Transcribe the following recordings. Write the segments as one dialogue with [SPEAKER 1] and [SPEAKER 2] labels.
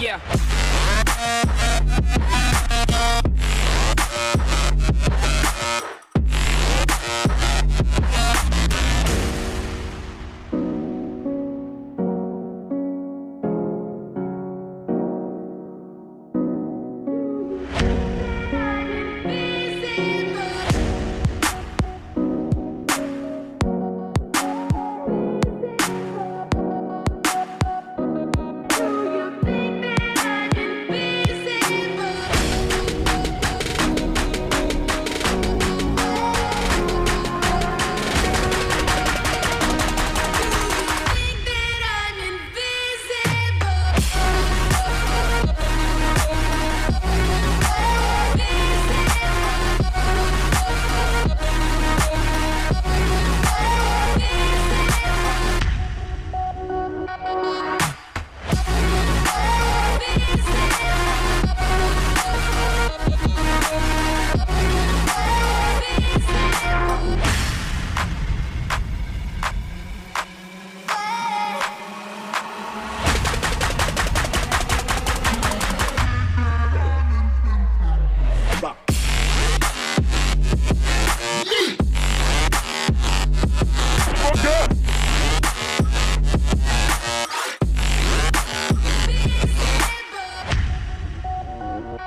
[SPEAKER 1] Yeah.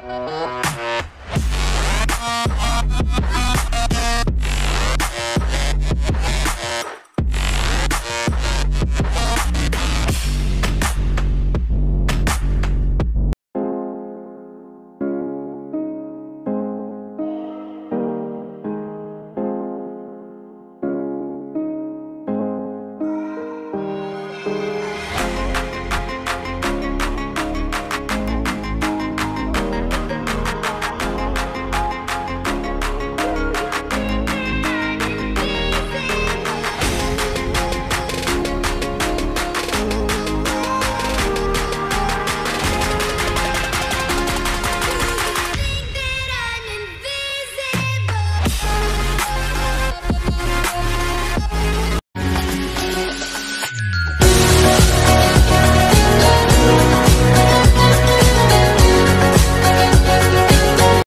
[SPEAKER 1] Uh...